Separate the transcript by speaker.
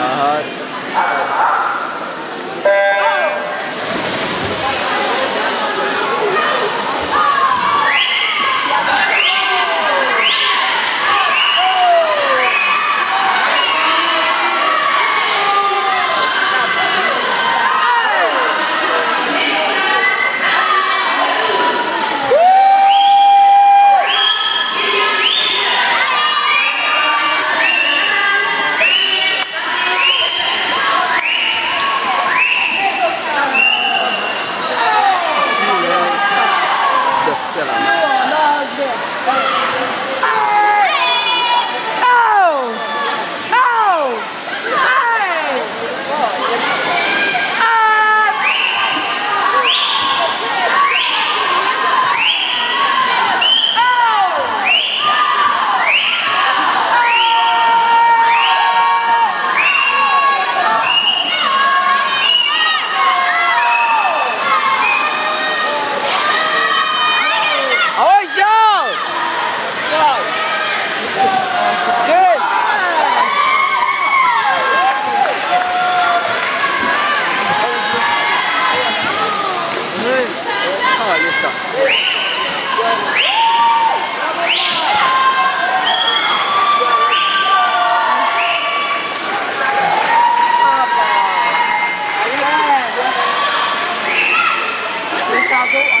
Speaker 1: बाहर
Speaker 2: 네.
Speaker 3: した。